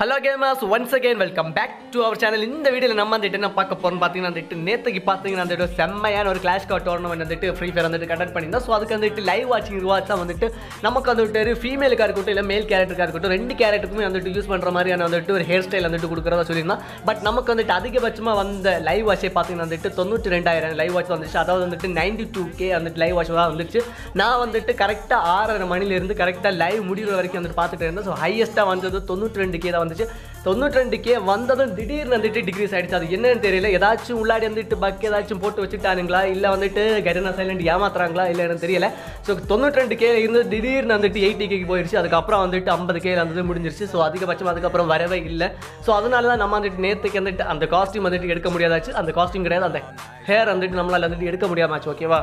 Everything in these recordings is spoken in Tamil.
Hello gamers once again welcome back to our channel இந்த வீடியோவில் நம்ம வந்துட்டு என்ன பார்க்க போறோம் பார்த்தீங்கன்னா வந்துட்டு நேற்றுக்கு பார்த்தீங்கன்னா வந்துட்டு செம்மையான ஒரு கிளாஷ் கார்ட் டோர்னமெண்ட் வந்துட்டு ஃப்ரீ ஃபயர் வந்துட்டு கண்டக்ட் பண்ணியிருந்தோம். ஸோ அதுக்கு வந்துட்டு லைவ் வாட்சிங் ரிவார்ட்ஸ் தான் வந்துட்டு நமக்கு வந்துட்டு ஒரு ஃபீமேலுக்காக இருக்கட்டும் இல்லை மேல் கேரக்டருக்காக இருக்கட்டும் ரெண்டு கேரக்டருக்குமே வந்துட்டு யூஸ் பண்ணுற மாதிரியான வந்துட்டு ஒரு ஹேர் ஸ்டைல் வந்துட்டு கொடுக்குறதா சொல்லியிருந்தோம். பட் நமக்கு வந்துட்டு அதிகபட்சமாக வந்த லைவ் வாட்சே பார்த்தீங்கன்னா வந்துட்டு தொண்ணூற்றி ரெண்டாயிரம் லைவ் வாட்ச் வந்துச்சு. அதாவது வந்துட்டு நைன்டி டூ கே வந்துட்டு லைவ் வாட்ச் தான் வந்துச்சு. நான் வந்துட்டு கரெக்டாக ஆறரை மணிலேருந்து கரெக்டாக லைவ் முடிகிற வரைக்கும் வந்துட்டு பார்த்துட்டு இருந்தேன். ஸோ ஹையஸ்ட்டாக வந்தது தொண்ணூற்றி ரெண்டு கே தான் வந்துச்சு. தொண்ணூற்றி ரெண்டுக்கே வந்ததும் திடீர்னு வந்துட்டு டிகிரிஸ் ஆயிடுச்சு. அது என்னன்னு தெரியல. ஏதாச்சும் உள்ளாடி வந்துட்டு பக் ஏதாச்சும் போட்டு வச்சுட்டானுங்களா இல்லை வந்துட்டு கரினா சைலண்ட் ஏமாத்துறாங்களா? இல்லை எனக்கு தெரியல. ஸோ தொண்ணூற்றி ரெண்டு கே இருந்து திடீர்னு வந்துட்டு எயிட்டி கேக்கு போயிடுச்சு அதுக்கப்புறம் வந்துட்டு ஐம்பது கே வந்து முடிஞ்சிருச்சு. ஸோ அதிகபட்சம் அதுக்கப்புறம் வரவே இல்லை. ஸோ அதனால தான் நம்ம வந்துட்டு நேற்றுக்கு வந்துட்டு அந்த காஸ்டியூம் வந்துட்டு எடுக்க முடியாதாச்சு. அந்த காஸ்டியூம் கிடையாது. அந்த ஹேர் வந்துட்டு நம்மளால் வந்துட்டு எடுக்க முடியாமாச்சு ஓகேவா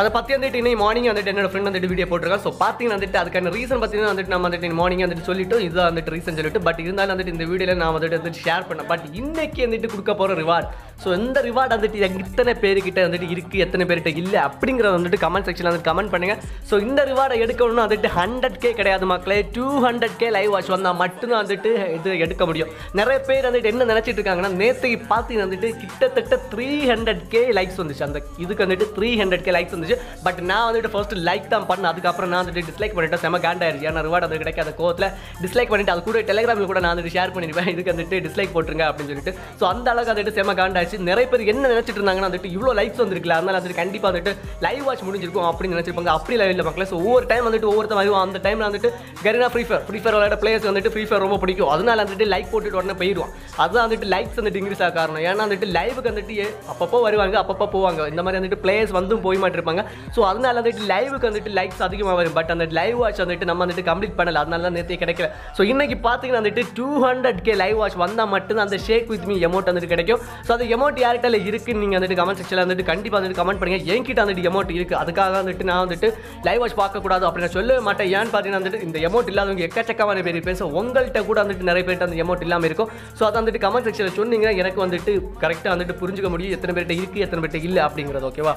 அதை பற்றி வந்துட்டு இன்னைக்கு மார்னிங் வந்துட்டு என்னோட ஃப்ரெண்ட் வந்துட்டு வீடியோ போட்டிருக்காங்க ஸோ பார்த்தீங்கன்னா வந்துட்டு அதுக்கான ரீசன் பார்த்தீங்கன்னா வந்துட்டு நம்ம வந்துட்டு மார்னிங் வந்துட்டு சொல்லிட்டு இதுதான் வந்துட்டு ரீசன் சொல்லிட்டு. பட் இருந்தாலும் வந்துட்டு இந்த வீடியோவில் நான் வந்துட்டு வந்துட்டு ஷேர் பண்ணேன். பட் இன்னைக்கு வந்துட்டு கொடுக்க போகிற ரிவார்ட் ஸோ இந்த ரிவார்டு வந்துட்டு எங்கள் இத்தனை பேருக்கிட்ட வந்துட்டு இருக்குது எத்தனை பேர்கிட்ட இல்லை அப்படிங்கிறத வந்துட்டு கமெண்ட் செக்ஷனில் வந்து கமெண்ட் பண்ணுங்கள் ஸோ இந்த ரிவார்டை எடுக்கணும்னு வந்துட்டு ஹண்ட்ரட் கே கிடையாது மக்களே. Two hundred K live watch வந்தால் மட்டும்தான் வந்துட்டு இது எடுக்க முடியும். நிறைய பேர் வந்துட்டு என்ன நினச்சிட்டு இருக்காங்கன்னா நேற்றுக்கு பார்த்தீங்கன்னா வந்துட்டு கிட்டத்தட்ட த்ரீ ஹண்ட்ரட் கே லைக்ஸ் வந்துச்சு. அந்த இதுக்கு வந்துட்டு த்ரீ ஹண்ட்ரட் கே லைக்ஸ் வந்துச்சு. பட் நான் வந்துட்டு ஃபர்ஸ்ட் லைக் தான் பண்ணேன். அதுக்கப்புறம் நான் வந்துட்டு டிஸ்லைக் பண்ணிட்டேன். செம காண்டாயிருச்சு. ஏன்னா ரிவார்ட் அது கிடைக்காத கோவத்தில் டிஸ்லைக் பண்ணிட்டு அது கூட டெலிகிராமில் கூட நான் வந்துட்டு ஷேர் பண்ணிருப்பேன் இதுக்கு வந்துட்டு டிஸ்லைக் போட்டுருங்க அப்படின்னு சொல்லிட்டு. ஸோ அந்த அளவுக்கு வந்துட்டு செம காண்டாயிருச்சு. நிறைய பேர் என்ன நினைச்சிட்டு இருந்தாங்கன்னா வந்துட்டு இவ்வளோ லைக்ஸ் வந்திருக்கல அதனால வந்துட்டு கண்டிப்பாக வந்துட்டு லைவ் வாட்ச் முடிஞ்சிருக்கும் அப்படின்னு நினைச்சிருப்பாங்க. அப்படி லைவ் இல்லை மக்களே. ஸோ ஒவ்வொரு டைம் வந்துட்டு ஒவ்வொருத்தர் வருவோம் அந்த டைமில் வந்துட்டு Garena free fire free fire விளையாட பிளேயர்ஸ் வந்துட்டு ஃப்ரீ ஃபயர் ரொம்ப பிடிக்கும். அதனால வந்துட்டு லைக் போட்டுட்டு உடனே போயிடுவான். அதுதான் வந்துட்டு லைக்ஸ் வந்துட்டு இன்க்ரீஸ் ஆக காரணம். ஏன்னா வந்துட்டு லைவுக்கு வந்துட்டு அப்பப்போ வருவாங்க அப்பப்போ போவாங்க. இந்த மாதிரி வந்துட்டு பிளேயர்ஸ் வந்தும் போய் மாட்டிருப்பாங்க. ஸோ அதனால வந்துட்டு லைவுக்கு வந்துட்டு லைக்ஸ் அதிகமாக வரும். பட் அந்த லைவ் வாட்ச் வந்துட்டு நம்ம வந்துட்டு கம்ப்ளீட் பண்ணல. அதனால தான் நேற்று கிடைக்கல. ஸோ இன்னைக்கு பார்த்தீங்கன்னா வந்துட்டு two hundred K live watch வந்தால் மட்டும்தான் அந்த ஷேக் வித் மீ அமௌண்ட் வந்துட்டு கிடைக்கும். ஸோ அந்த எமௌண்ட் யார்கிட்ட இருக்குன்னு நீங்கள் வந்துட்டு கமெண்ட் செக்ஷனில் வந்துட்டு கண்டிப்பாக வந்துட்டு கமெண்ட் பண்ணுங்கள் என்கிட்ட வந்துட்டு எமௌண்ட் இருக்குது அதுக்காக வந்துட்டு நான் வந்துட்டு லைவ் வாட்ச் பார்க்கக்கூடாது அப்படின்னு சொல்லவே மாட்டேன். ஏன்னு பார்த்தீங்கன்னா வந்துட்டு இந்த எமௌண்ட் இல்லாதவங்க எக்கச்சக்கமான பேர் பேச உங்கள்கிட்ட கூட வந்துட்டு நிறைய பேர்கிட்ட அந்த எமௌண்ட் இல்லாமல் இருக்கும். ஸோ அதை வந்துட்டு கமெண்ட் செக்ஷனில் சொன்னீங்கன்னா எனக்கு வந்துட்டு கரெக்டாக வந்துட்டு புரிஞ்சுக்க முடியும். எத்தனை பேர்கிட்ட இருக்குது எத்தனை பேர்கிட்ட இல்லை அப்படிங்கிறது ஓகேவா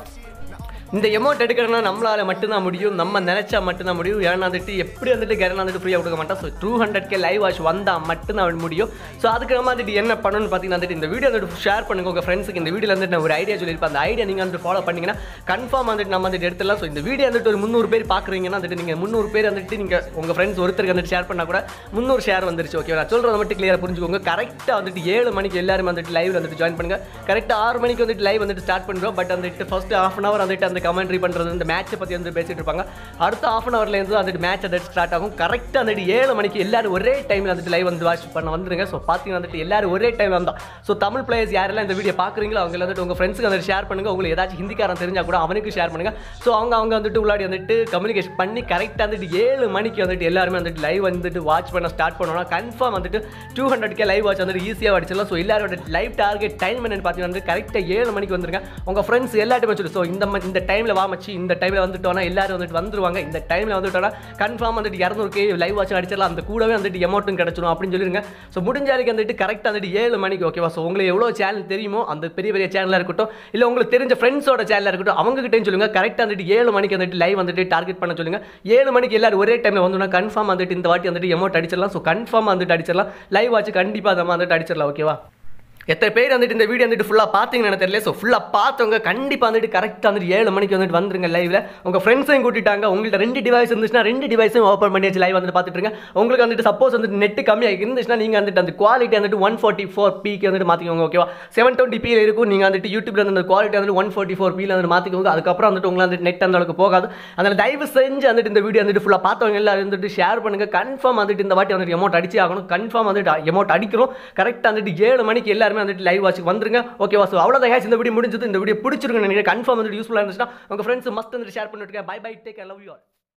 இந்த எமௌண்ட் எடுக்கணும்னா நம்மளால மட்டும்தான் முடியும். நம்ம நினைச்சா மட்டும்தான் முடியும். ஏன்னா வந்துட்டு எப்படி வந்துட்டு கரண்ட் வந்துட்டு ஃப்ரீயாக கொடுக்க மாட்டோம் so two hundred K live watch வந்தால் மட்டும்தான் முடியும். ஸோ அதுக்கு நம்ம வந்துட்டு என்ன பண்ணணும்னு பார்த்தீங்கன்னா வந்துட்டு இந்த வீடியோ வந்துட்டு ஷேர் பண்ணுங்க. உங்கள் ஃப்ரெண்ட்ஸுக்கு இந்த வீடியோ வந்துட்டு நான் ஒரு ஐடியா சொல்லியிருப்பேன். அந்த ஐடியா நீங்கள் வந்துட்டு ஃபாலோ பண்ணிங்கன்னா கன்ஃபார்ம் வந்துட்டு நம்ம வந்துட்டு எடுத்துடலாம். ஸோ இந்த வீடியோ வந்துட்டு ஒரு முந்நூறு பேர் பார்க்குறீங்கன்னா வந்துட்டு நீங்கள் முந்நூறு பேர் வந்துட்டு நீங்கள் உங்கள் ஃப்ரெண்ட்ஸ் ஒருத்தருக்கு வந்துட்டு ஷேர் பண்ணால் கூட முந்நூறு ஷேர் வந்துருச்சு. ஓகே நான் சொல்கிறத மட்டும் கிளியராக புரிஞ்சுக்கோங்க. கரெக்டாக வந்துட்டு ஏழு மணிக்கு எல்லாரும் வந்துட்டு லைவ் வந்துட்டு ஜாயின் பண்ணுங்கள் கரெக்டாக ஆறு மணிக்கு வந்துட்டு லைவ் வந்துட்டு ஸ்டார்ட் பண்ணுறோம் பட் வந்துட்டு ஃபஸ்ட்டு ஹாஃப் அன் அவர் வந்துட்டு அந்த கமெண்ட்ரி பண்ணுறது இந்த மேட்சை பற்றி வந்து பேசிகிட்டு இருப்பாங்க. அடுத்த ஆஃப் அன் ஹவர்லேருந்து வந்துட்டு மேட்ச் வந்துட்டு ஸ்டார்ட் ஆகும். கரெக்டாக வந்துட்டு ஏழு மணிக்கு எல்லோரும் ஒரே டைமில் வந்துட்டு லைவ் வந்து வாட்ச் பண்ண வந்துருங்க. ஸோ பார்த்தீங்கன்னா வந்துட்டு எல்லாரும் ஒரே டைம் வந்தோம் ஸோ தமிழ் பிளேயர்ஸ் யாரெல்லாம் இந்த வீடியோ பார்க்குறீங்களோ அவங்க வந்துட்டு உங்கள் ஃப்ரெண்ட்ஸுக்கு வந்துட்டு ஷேர் பண்ணுங்கள் உங்களுக்கு ஏதாச்சும் ஹிந்திக்காரன் தெரிஞ்சால் கூட அவனுக்கு ஷேர் பண்ணுங்கள் ஸோ அவங்க அவங்க வந்துட்டு உள்ளாடி வந்துட்டு கம்யூனிகேஷன் பண்ணி கரெக்டாக வந்துட்டு ஏழு மணிக்கு வந்துட்டு எல்லாருமே வந்துட்டு லைவ் வந்துட்டு வாட்ச் பண்ண ஸ்டார்ட் பண்ணோம்னா கன்ஃபார்ம் வந்துட்டு two hundred K live watch வந்துட்டு ஈஸியாக அடிச்சிடலாம் ஸோ எல்லாரும் லைவ் டார்கெட் டைம் என்னென்னு பார்த்தீங்கன்னா வந்து கரெக்டாக ஏழு மணிக்கு வந்துருங்க. உங்கள் ஃப்ரெண்ட்ஸ் எல்லாத்தையும் வச்சுட்டு ஸோ இந்த இந்த டைம் டைமில் வா மச்சி. இந்த டைமில் வந்துட்டோம்னா எல்லாரும் வந்துட்டு வந்துருவாங்க. இந்த டைமில் வந்துட்டோம்னா கன்ஃபார்ம் வந்துட்டு இரநூறு கே லைவ் வாட்ச் அடிச்சிடலாம் அந்த கூடவே வந்துட்டு எமௌண்ட்டும் கிடச்சிடும் அப்படின்னு சொல்லிருங்க. ஸோ முடிஞ்ச வரைக்கும் வந்துட்டு கரெக்டாக வந்துட்டு ஏழு மணிக்கு ஓகேவா ஸோ உங்களுக்கு எவ்வளோ சேனல் தெரியுமோ அந்த பெரிய பெரிய சேனலாக இருக்கட்டும் இல்லை உங்களுக்கு தெரிஞ்ச ஃப்ரெண்ட்ஸோட சேனலாக இருக்கட்டும் அவங்க சொல்லுங்கள் கரெக்டாக வந்துட்டு ஏழு மணிக்கு வந்துட்டு லைவ் வந்துட்டு டார்கெட் பண்ண சொல்லுங்கள் ஏழு மணிக்கு எல்லாரும் ஒரே டைமில் வந்தோம்னா கன்ஃபார்ம் வந்துட்டு இந்த வாட்டி வந்துட்டு எமௌண்ட் அடிச்சிடலாம். ஸோ கன்ஃபார்ம் வந்துட்டு அடிச்சிடலாம். லைவ் வாட்ச் கண்டிப்பாக நம்ம வந்துட்டு அடிச்சிடலாம் ஓகேவா எத்தனை பேர் வந்துட்டு இந்த வீடியோ வந்துட்டு ஃபுல்லாக பார்த்தீங்கன்னு எனக்கு தெரியல. ஸோ ஃபுல்லாக பார்த்தவங்க கண்டிப்பாக வந்துட்டு கரெக்டாக வந்துட்டு ஏழு மணிக்கு வந்துட்டு வந்துருங்க லைவில் உங்கள் ஃப்ரெண்ட்ஸையும் கூட்டிட்டாங்க. உங்கள்கிட்ட ரெண்டு டிவைஸ் இருந்துச்சுன்னா ரெண்டு டிவைஸும் ஓப்பன் பண்ணி வச்சு லைவ் வந்துட்டு பார்த்துட்டுருங்க உங்களுக்கு வந்துட்டு சப்போஸ் வந்துட்டு நெட் கம்மியாக இருந்துச்சுன்னா நீங்கள் வந்துட்டு அந்த குவாலிட்டி வந்துட்டு ஒன் ஃபார்ட்டி ஃபோர் பிக்கு வந்துட்டு மாற்றிக்கோங்க ஓகேவா செவன் டுவெண்ட்டி பியில் இருக்கும். நீங்கள் வந்துட்டு யூடியூப்ல வந்து அந்த குவாலிட்டி வந்துட்டு ஒன் ஃபார்ட்டி ஃபோர் பியில் வந்து மாற்றிக்கோங்க அதுக்கப்புறம் வந்துட்டு உங்களை வந்துட்டு நெட் அந்த அளவுக்கு போகாது. அதனால் தயவு செஞ்சு வந்துட்டு இந்த வீடியோ வந்துட்டு ஃபுல்லாக பார்த்தவங்க எல்லாரும் வந்துட்டு ஷேர் பண்ணுங்கள் கன்ஃபார்ம் வந்துட்டு இந்த வாட்டி வந்துட்டு அமௌண்ட் அடிச்சே ஆகணும். கன்ஃபார்ம் வந்துட்டு அமௌண்ட் அடிக்கிறோம். கரெக்டாக வந்துட்டு ஏழு மணிக்கு எல்லாரும் வந்துட்டு லைவ் வாட்ச் வந்துருங்க. ஓகேவா ஸோ அவ்வளோ தான் இந்த வீடியோ முடிஞ்சது. இந்த வீடியோ பிடிச்சிருக்குன்னு நினைக்கிறேன். கன்ஃபார்ம் வந்துட்டு யூஸ்ஃபுல்லாக இருந்துச்சுன்னா உங்கள் ஃப்ரெண்ட்ஸ் மஸ்ட் வந்துட்டு ஷேர் பண்ணிட்டு bye bye take love you all